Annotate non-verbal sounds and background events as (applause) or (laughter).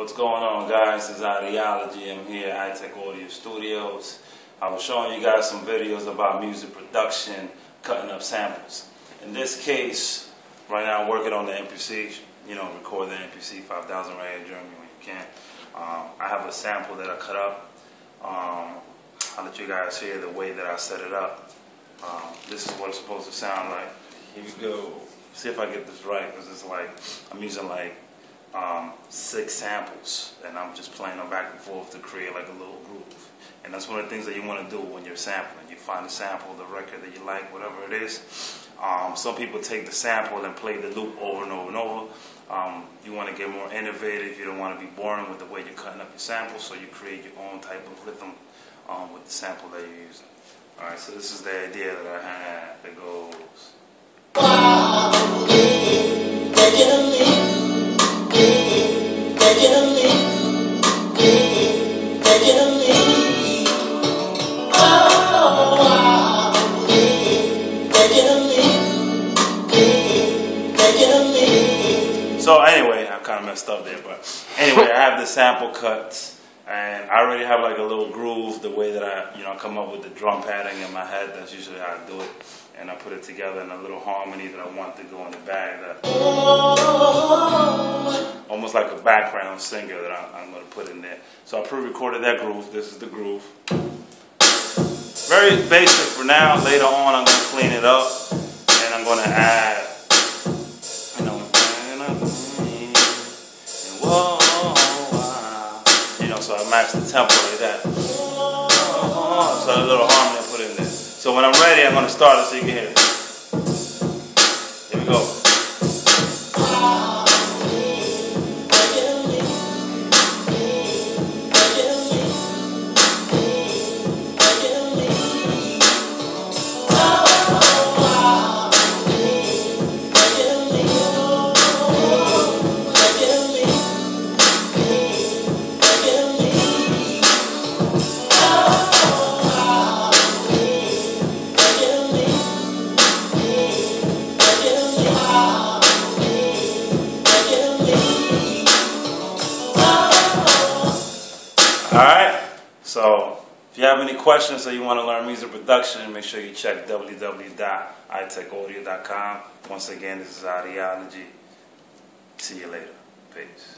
What's going on, guys? This is Ideology. I'm here at Itec Audio Studios. I was showing you guys some videos about music production, cutting up samples. In this case, right now I'm working on the MPC, you know, record the MPC 5000 right here in Germany when you can. Um, I have a sample that I cut up. Um, I'll let you guys hear the way that I set it up. Um, this is what it's supposed to sound like. Here we go. See if I get this right, because it's like, I'm using like um, six samples, and I'm just playing them back and forth to create like a little groove. And that's one of the things that you want to do when you're sampling. You find a sample, the record that you like, whatever it is. Um, some people take the sample and play the loop over and over and over. Um, you want to get more innovative. You don't want to be boring with the way you're cutting up your samples, so you create your own type of rhythm um, with the sample that you're using. All right, so this is the idea that I had that goes. (laughs) So anyway, I kind of messed up there, but anyway, I have the sample cuts, and I already have like a little groove, the way that I, you know, come up with the drum pattern in my head. That's usually how I do it, and I put it together in a little harmony that I want to go in the bag. That almost like a background singer that I, I'm going to put in there. So I pre-recorded that groove. This is the groove. Very basic for now. Later on, I'm going to clean it up, and I'm going to add you know, so I match the tempo like that. So a little harmony I put in there. So when I'm ready, I'm gonna start it so you can hear it. Here we go. So if you have any questions or you want to learn music production, make sure you check www.itecaudio.com. Once again, this is Ideology. See you later. Peace.